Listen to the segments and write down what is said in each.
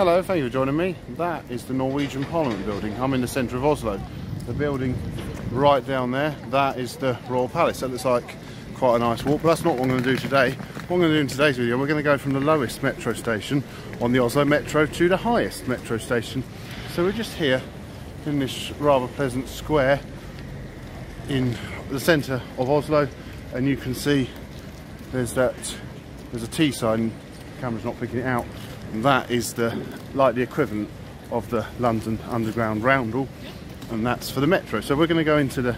Hello, thank you for joining me. That is the Norwegian Parliament building. I'm in the centre of Oslo. The building right down there, that is the Royal Palace. That looks like quite a nice walk, but that's not what I'm going to do today. What I'm going to do in today's video, we're going to go from the lowest metro station on the Oslo Metro to the highest metro station. So we're just here in this rather pleasant square in the centre of Oslo, and you can see there's that there's a T sign. The camera's not picking it out. And that is the like the equivalent of the London Underground roundel, and that's for the metro. So we're going to go into the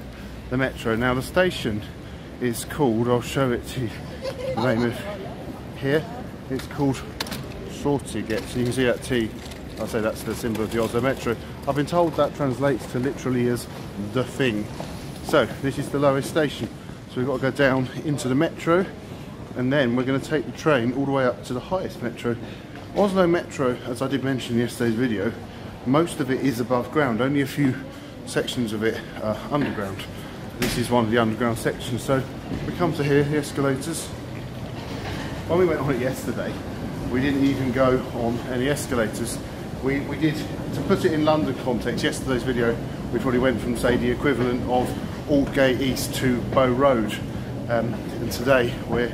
the metro now. The station is called, I'll show it to you, the name of here, it's called Stortinget, so you can see that T, I'll say that's the symbol of the Oslo Metro. I've been told that translates to literally as the thing. So this is the lowest station, so we've got to go down into the metro and then we're going to take the train all the way up to the highest metro. Oslo Metro, as I did mention in yesterday's video, most of it is above ground, only a few sections of it are underground this is one of the underground sections. So we come to here, the escalators. When we went on it yesterday, we didn't even go on any escalators. We, we did, to put it in London context, yesterday's video, we probably went from, say, the equivalent of Aldgate East to Bow Road. Um, and today we're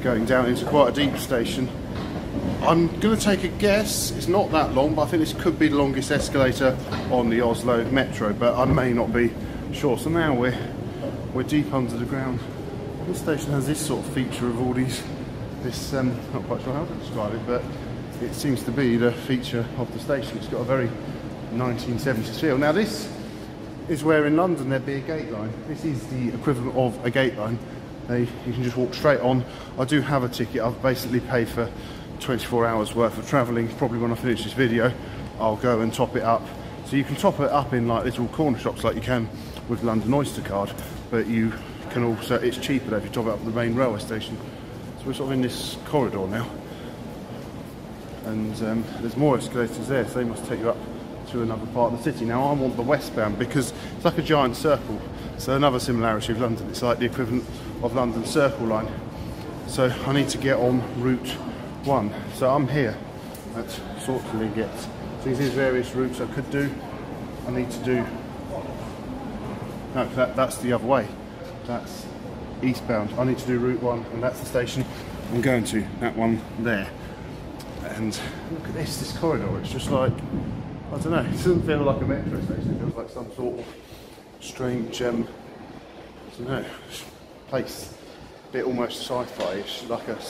going down into quite a deep station. I'm going to take a guess, it's not that long, but I think this could be the longest escalator on the Oslo Metro, but I may not be sure. So now we're we're deep under the ground. This station has this sort of feature of all these, this, um, not quite sure how to describe it, but it seems to be the feature of the station. It's got a very 1970s feel. Now this is where in London there'd be a gate line. This is the equivalent of a gate line. They, you can just walk straight on. I do have a ticket. I've basically paid for 24 hours worth of travelling. Probably when I finish this video, I'll go and top it up. So you can top it up in like little corner shops like you can with London Oyster card, but you can also, it's cheaper if you top it up at the main railway station. So we're sort of in this corridor now. And um, there's more escalators there, so they must take you up to another part of the city. Now I want the westbound because it's like a giant circle. So another similarity of London, it's like the equivalent of London Circle Line. So I need to get on Route 1. So I'm here at Sortlige. So these are various routes I could do. I need to do no, that, that's the other way. That's eastbound. I need to do route one, and that's the station I'm going to. That one there. And look at this, this corridor. It's just like, I don't know, it doesn't feel like a metro station. It feels like some sort of strange, um, I don't know, place. A bit almost sci-fi-ish, like a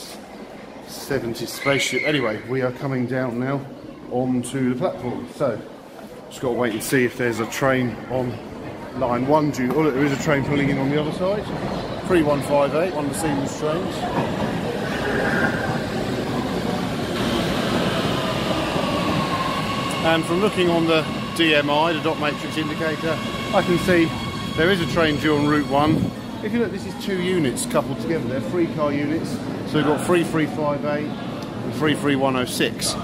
70s spaceship. Anyway, we are coming down now onto the platform. So, just got to wait and see if there's a train on line 1 due. Oh, there is a train pulling in on the other side. 3158, one of the Siemens trains. And from looking on the DMI, the dot matrix indicator, I can see there is a train due on Route 1. If you look, this is two units coupled together. They're three car units. So we've got 3358 and 33106.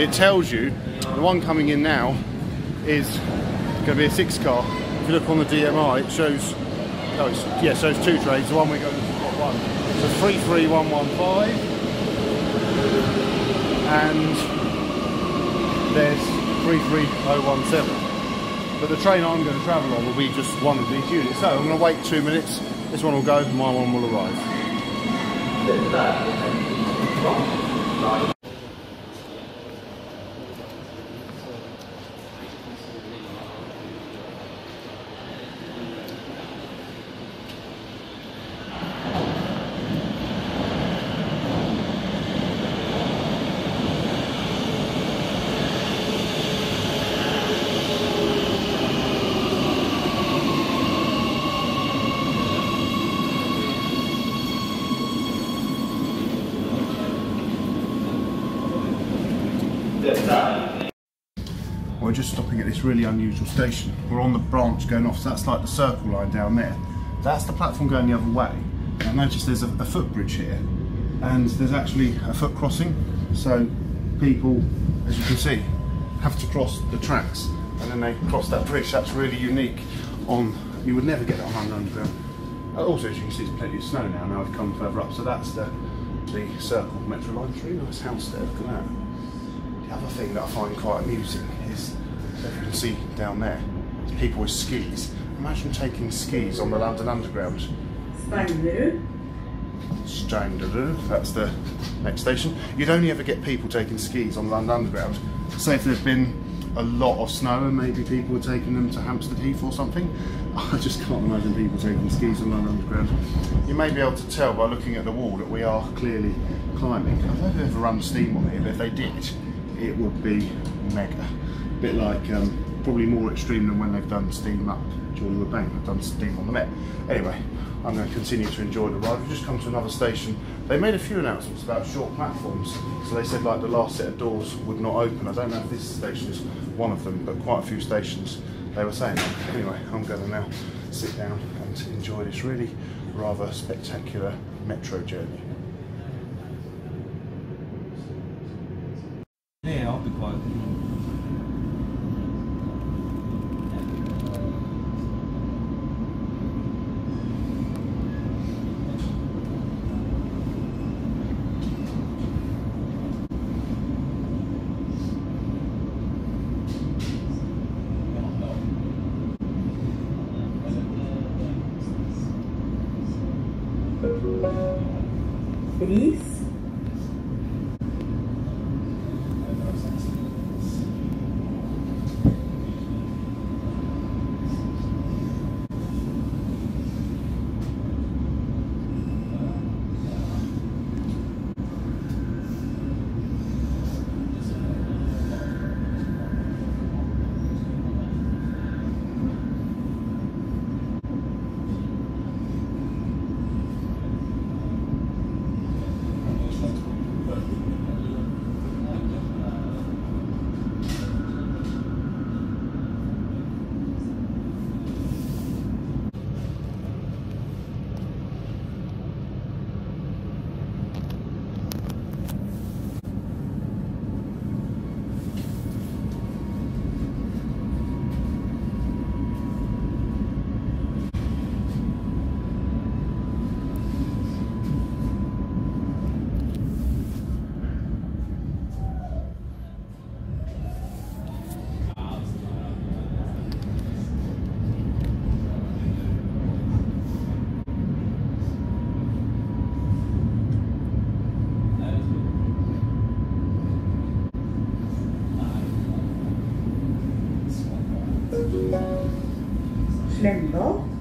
It tells you the one coming in now is going to be a six car If you look on the DMI, it shows, oh, it's, yeah, shows two trains. The one we're going to one. So 33115, and there's 33017. But the train I'm going to travel on will be just one of these units. So I'm going to wait two minutes. This one will go, my one will arrive. We're just stopping at this really unusual station. We're on the branch going off, so that's like the circle line down there. That's the platform going the other way. I noticed there's a, a footbridge here, and there's actually a foot crossing, so people, as you can see, have to cross the tracks, and then they cross that bridge. That's really unique. On you would never get that on underground. Uh, also, as you can see, there's plenty of snow now. Now I've come further up, so that's the the circle metro line. It's really nice house there. Look at that The other thing that I find quite amusing is, if you can see down there, people with skis. Imagine taking skis on the London Underground. Spanglerud. Strangeloo, that's the next station. You'd only ever get people taking skis on the London Underground. Say if there'd been a lot of snow and maybe people were taking them to Hampstead Heath or something. I just can't imagine people taking skis on the London Underground. You may be able to tell by looking at the wall that we are clearly climbing. I don't know if they ever run steam on here, but if they did, it would be mega. A bit like, um, probably more extreme than when they've done steam up Chorleywood Bank, they've done steam on the Met. Anyway, I'm going to continue to enjoy the ride. We've just come to another station. They made a few announcements about short platforms. So they said like the last set of doors would not open. I don't know if this station is one of them, but quite a few stations they were saying. Anyway, I'm going to now sit down and enjoy this really rather spectacular metro journey. Yeah, I'll be quiet. Ris. esplendor.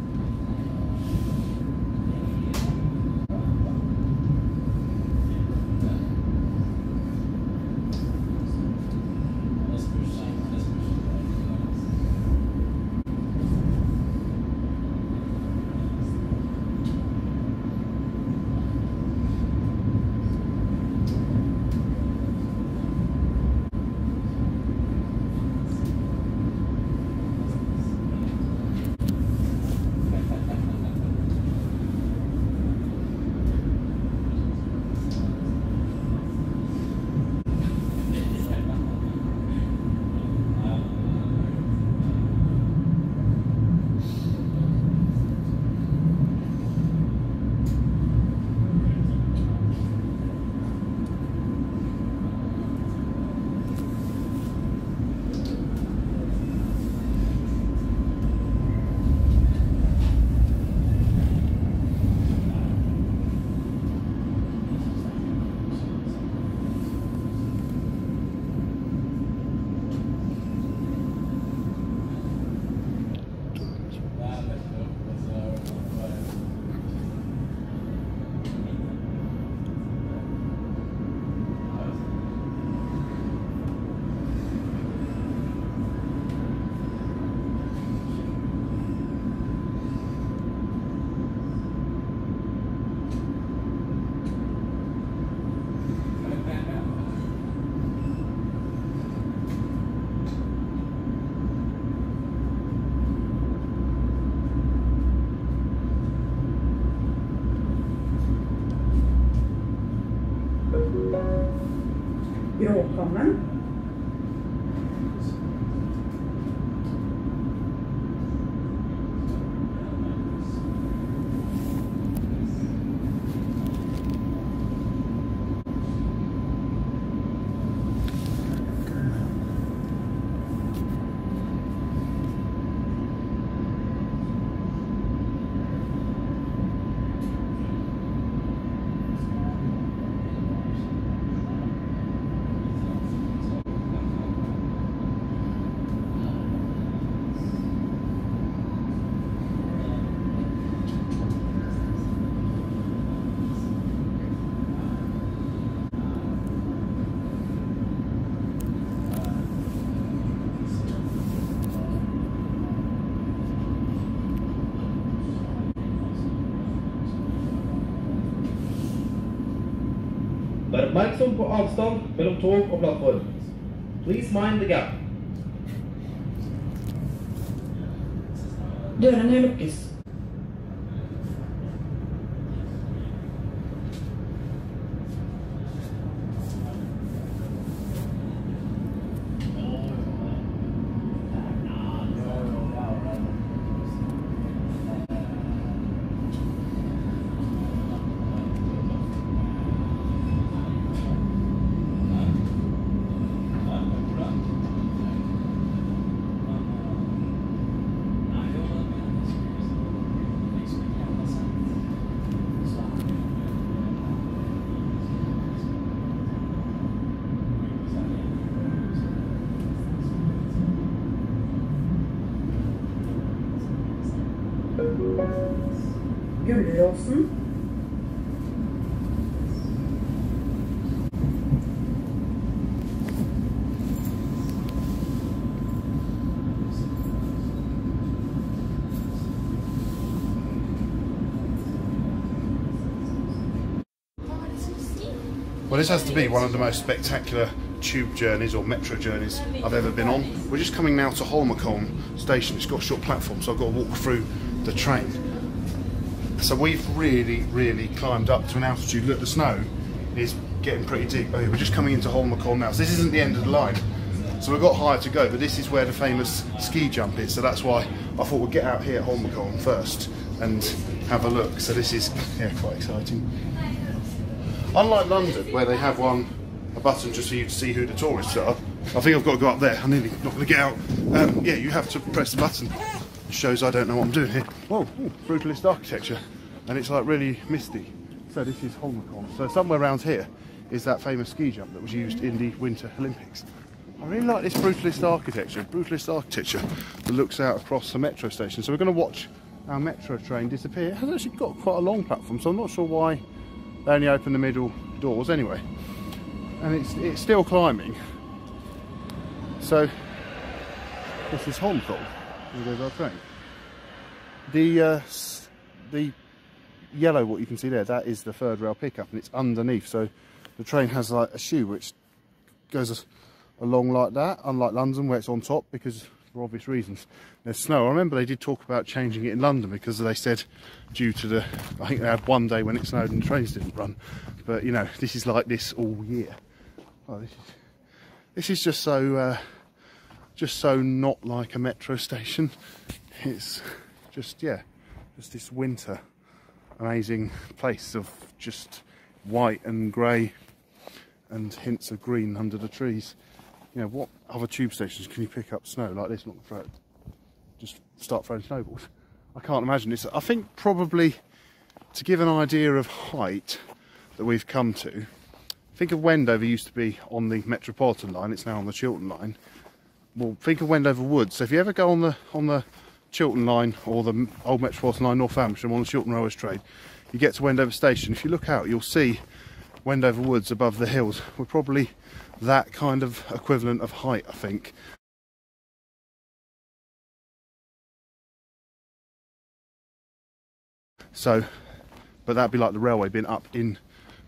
Oppmerksom på avstand mellom tog og plattform. Please mind the gap. Dørene lukkes. Well, this has to be one of the most spectacular tube journeys or metro journeys I've ever been on. We're just coming now to Holmenkollen station. It's got a short platform, so I've got to walk through the train. So we've really, really climbed up to an altitude. Look, the snow is getting pretty deep. Oh, we're just coming into Holmenkollen now. So this isn't the end of the line. So we've got higher to go, but this is where the famous ski jump is. So that's why I thought we'd get out here at Holmenkollen first and have a look. So this is yeah, quite exciting. Unlike London, where they have one a button just for you to see who the tourists are, I think I've got to go up there. I'm nearly not going to get out. Um, yeah, you have to press the button. Shows I don't know what I'm doing here. Whoa, ooh, brutalist architecture, and it's like really misty. So this is Holmenkollen. So somewhere around here is that famous ski jump that was used in the Winter Olympics. I really like this brutalist architecture. Brutalist architecture that looks out across the metro station. So we're going to watch our metro train disappear. It has actually got quite a long platform, so I'm not sure why they only open the middle doors anyway. And it's it's still climbing. So this is Hong Kong. Train. The uh, the yellow what you can see there, that is the third rail pickup and it's underneath. So the train has like a shoe which goes along like that, unlike London where it's on top because for obvious reasons. There's snow. I remember they did talk about changing it in London because they said due to the, I think they had one day when it snowed and the trains didn't run. But you know, this is like this all year. Oh, this is, this is just so, uh, just so not like a metro station. It's just, yeah, just this winter amazing place of just white and grey and hints of green under the trees. You know, what other tube stations can you pick up snow like this? Not throw it, just start throwing snowballs. I can't imagine this. I think probably to give an idea of height that we've come to. Think of Wendover used to be on the Metropolitan line. It's now on the Chiltern line. Well, think of Wendover Woods. So if you ever go on the on the Chiltern line or the old Metropolitan line North Hampshire on the Chiltern Rowers Trade, you get to Wendover Station. If you look out, you'll see Wendover Woods above the hills. We're probably that kind of equivalent of height, I think. So, but that'd be like the railway being up in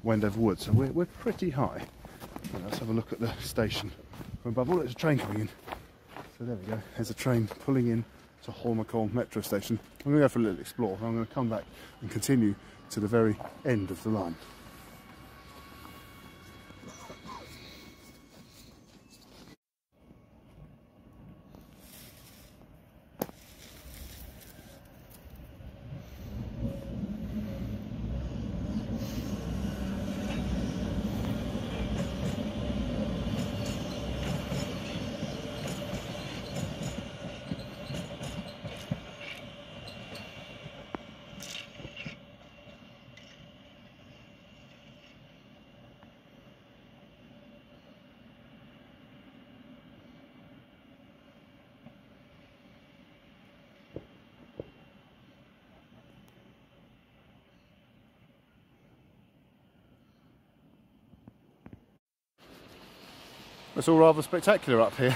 Wendover Woods. So we're, we're pretty high. Let's have a look at the station from above. Oh, there's a train coming in. So there we go. There's a train pulling in to Holmenkollen metro station. I'm going to go for a little explore. I'm going to come back and continue to the very end of the line. It's all rather spectacular up here,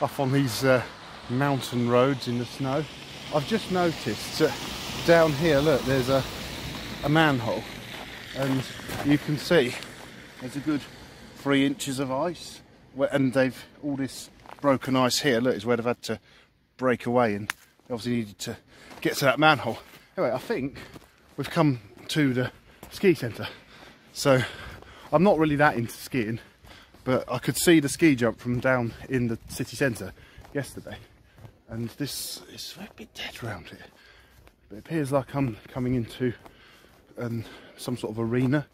up on these uh, mountain roads in the snow. I've just noticed that down here, look, there's a, a manhole, and you can see There's a good three inches of ice, and they've all this broken ice here. Look, is where they've had to break away, and obviously needed to get to that manhole. Anyway, I think we've come to the ski centre. So I'm not really that into skiing, but I could see the ski jump from down in the city centre yesterday, and this is a bit dead around here. But it appears like I'm coming into um, some sort of arena.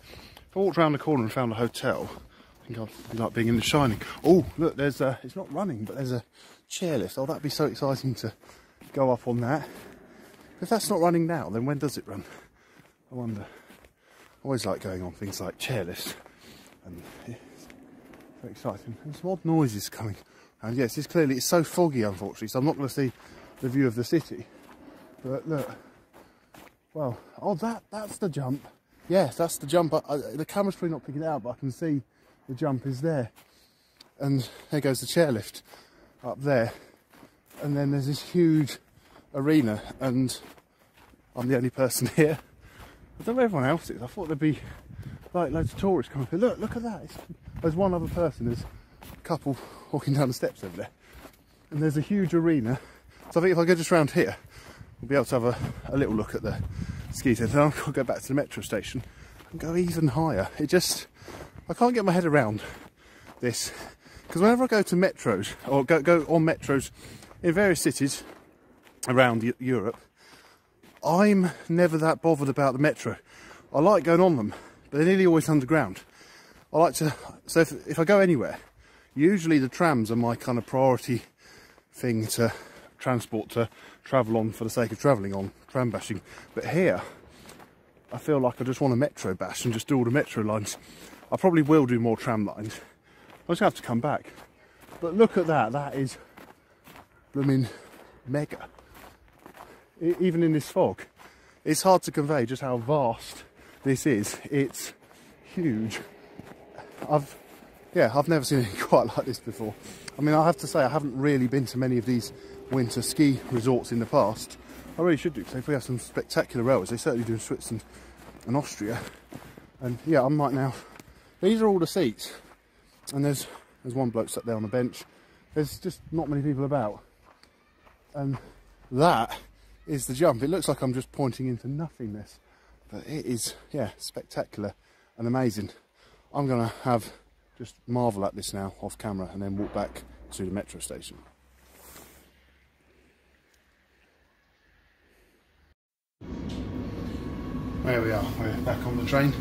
If I walked around the corner and found a hotel, I think I'd like being in The Shining. Oh, look, there's a, it's not running, but there's a chairlift. Oh, that'd be so exciting to go up on that. If that's not running now, then when does it run? I wonder. I always like going on things like chairlifts. And yeah, very exciting. Some odd noises coming. And yes, it's clearly, it's so foggy, unfortunately, so I'm not going to see the view of the city. But look, well, oh, that that's the jump. Yes, that's the jump. I, the camera's probably not picking it out, but I can see the jump is there. And there goes the chairlift up there. And then there's this huge arena, and I'm the only person here. I don't know where everyone else is. I thought there'd be like loads of tourists coming. Look, look at that. It's, there's one other person. There's a couple walking down the steps over there. And there's a huge arena. So I think if I go just round here, we'll be able to have a, a little look at the ski centre. Then I'll go back to the metro station and go even higher. It just, I can't get my head around this. Because whenever I go to metros, or go, go on metros in various cities around Europe, I'm never that bothered about the metro. I like going on them, but they're nearly always underground. I like to, so if, if I go anywhere, usually the trams are my kind of priority thing to transport to travel on for the sake of travelling on, tram bashing. But here, I feel like I just want a metro bash and just do all the metro lines. I probably will do more tram lines. I just have to come back. But look at that, that is, mean, mega. Even in this fog, it's hard to convey just how vast this is. It's huge. I've, yeah, I've never seen anything quite like this before. I mean, I have to say, I haven't really been to many of these winter ski resorts in the past. I really should do, because they have some spectacular railways. They certainly do in Switzerland and Austria. And yeah, I'm right now. These are all the seats, and there's there's one bloke sat there on the bench. There's just not many people about, and that is the jump. It looks like I'm just pointing into nothingness, but it is yeah spectacular and amazing. I'm gonna have just marvel at this now off camera, and then walk back to the metro station. There we are, we're back on the train,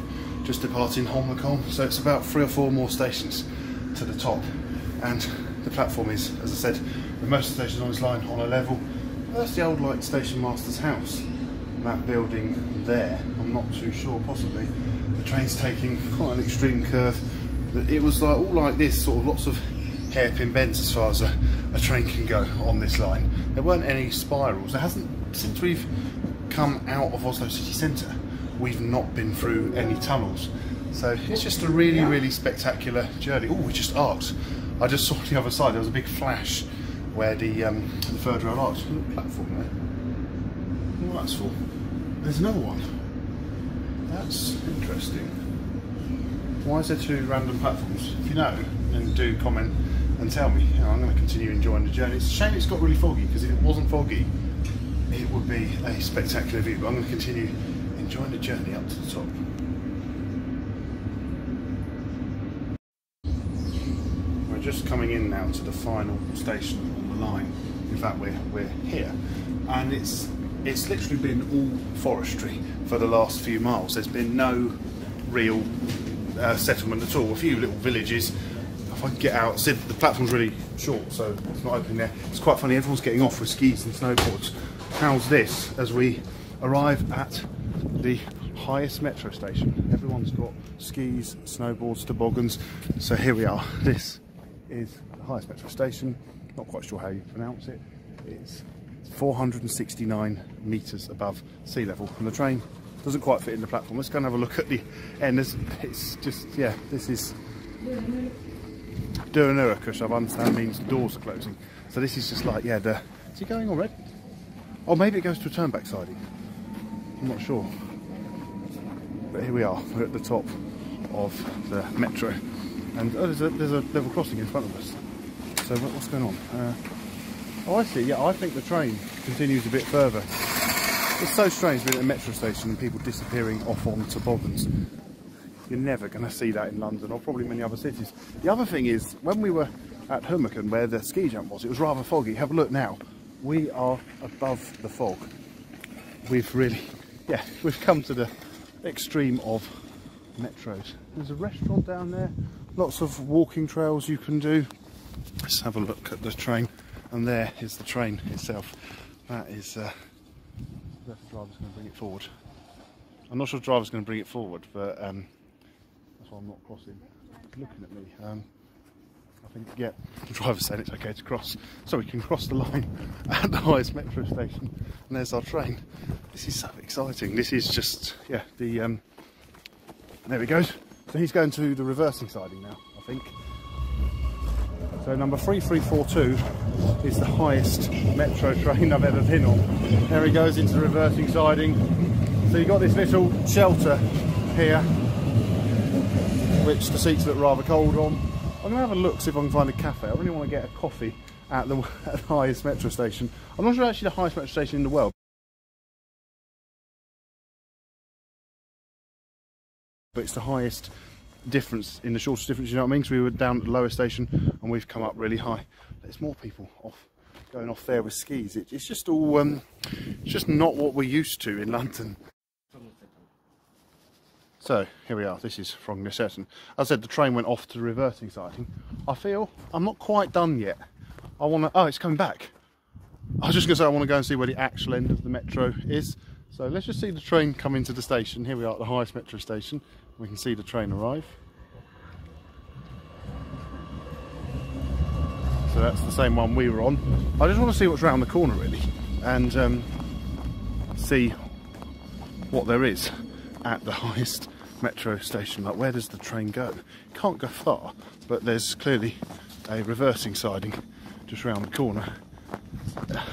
just departing Holmenkollen. So it's about three or four more stations to the top. And the platform is, as I said, the most stations on this line on a level. That's the old like station master's house. That building there, I'm not too sure, possibly. The train's taking quite an extreme curve. It was like all like this, sort of lots of hairpin bends as far as a, a train can go on this line. There weren't any spirals. There hasn't, since we've come out of Oslo city centre, we've not been through any tunnels. So it's just a really, really spectacular journey. Oh, we just arced. I just saw the other side, there was a big flash where the, um, the third rail arch, platform there. Oh, that's full. There's another one. That's interesting. Why is there two random platforms? If you know, then do comment and tell me. You know, I'm going to continue enjoying the journey. It's a shame it's got really foggy because if it wasn't foggy, it would be a spectacular view. But I'm going to continue enjoying the journey up to the top. We're just coming in now to the final station on the line. In fact, we're we're here, and it's it's literally been all forestry for the last few miles. There's been no real uh, settlement at all. A few little villages. If I can get out, see the platform's really short, so it's not open there. It's quite funny. Everyone's getting off with skis and snowboards. How's this? As we arrive at the highest metro station. Everyone's got skis, snowboards, toboggans. So here we are. This is the highest metro station. Not quite sure how you pronounce it. It's 469 metres above sea level, and the train doesn't quite fit in the platform. Let's go and have a look at the end. There's, it's just, yeah, this is Dørene lukkes, I understand means doors are closing. So this is just like, yeah, the, is it going already? Oh, maybe it goes to a turnback siding. I'm not sure. But here we are, we're at the top of the metro. And oh, there's, a, there's a level crossing in front of us. So what, what's going on? Uh, oh, I see. Yeah, I think the train continues a bit further. It's so strange being at a metro station and people disappearing off on toboggans. You're never going to see that in London or probably many other cities. The other thing is, when we were at Holmenkollen where the ski jump was, it was rather foggy. Have a look now. We are above the fog. We've really, yeah, we've come to the extreme of metros. There's a restaurant down there, lots of walking trails you can do. Let's have a look at the train, and there is the train itself. That is, uh, the driver's going to bring it forward. I'm not sure the driver's going to bring it forward, but um, that's why I'm not crossing. Looking at me. Um, I think, yeah, the driver's saying it's okay to cross. So we can cross the line at the highest metro station, and there's our train. This is so exciting. This is just, yeah, the, um, there he goes. So he's going to the reversing siding now, I think. So number 3342 is the highest metro train I've ever been on. There he goes into the reversing siding. So you've got this little shelter here, which the seats look rather cold on. I'm going to have a look, see if I can find a cafe. I really want to get a coffee at the, at the highest metro station. I'm not sure actually the highest metro station in the world. But it's the highest difference in the shortest difference, you know what I mean? So we were down at the lower station and we've come up really high. There's more people off going off there with skis. It, it's just all, um, it's just not what we're used to in London. So here we are. This is Frognerseteren. As I said, the train went off to the reversing siding. I feel I'm not quite done yet. I want to. Oh, it's coming back. I was just going to say I want to go and see where the actual end of the metro is. So let's just see the train come into the station. Here we are at the highest metro station. We can see the train arrive. So that's the same one we were on. I just want to see what's around the corner really, and um, see what there is at the highest metro station. Like, where does the train go? Can't go far, but there's clearly a reversing siding just round the corner.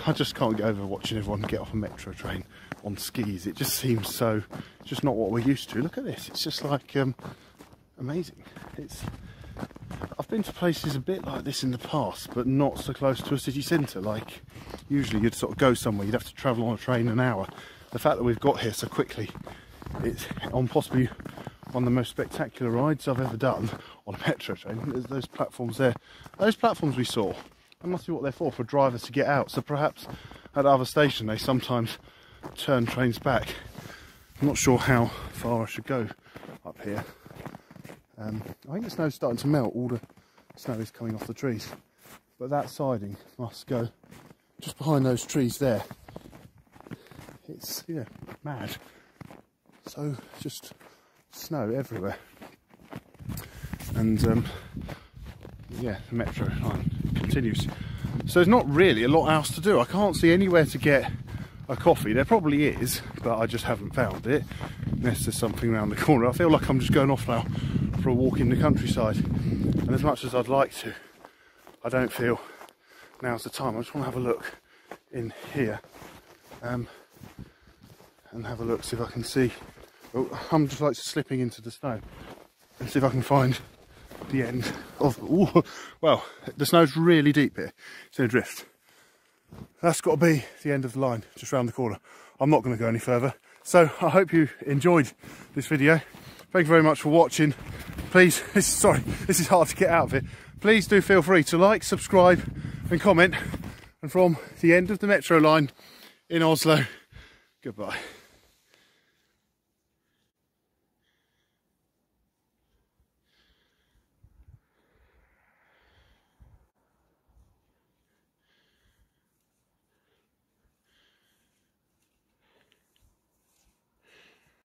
I just can't get over watching everyone get off a metro train on skis. It just seems so, just not what we're used to. Look at this. It's just like um, amazing. It's. I've been to places a bit like this in the past, but not so close to a city centre. Like usually, you'd sort of go somewhere, you'd have to travel on a train an hour. The fact that we've got here so quickly it's on possibly one of the most spectacular rides I've ever done on a metro train. There's those platforms there. Those platforms we saw, that must be what they're for, for drivers to get out. So perhaps at other stations they sometimes turn trains back. I'm not sure how far I should go up here. Um, I think the snow's starting to melt, all the snow is coming off the trees. But that siding must go just behind those trees there. It's, yeah, mad. So just snow everywhere. And um, yeah, the metro line continues. So there's not really a lot else to do. I can't see anywhere to get a coffee. There probably is, but I just haven't found it. Unless there's something around the corner. I feel like I'm just going off now for a walk in the countryside. And as much as I'd like to, I don't feel now's the time. I just want to have a look in here um, and have a look, see if I can see Oh, I'm just like slipping into the snow and see if I can find the end of. Ooh, well, the snow's really deep here. It's in a drift. That's got to be the end of the line, just round the corner. I'm not going to go any further. So I hope you enjoyed this video. Thank you very much for watching. Please, this, sorry, this is hard to get out of it. Please do feel free to like, subscribe and comment. And from the end of the metro line in Oslo, goodbye.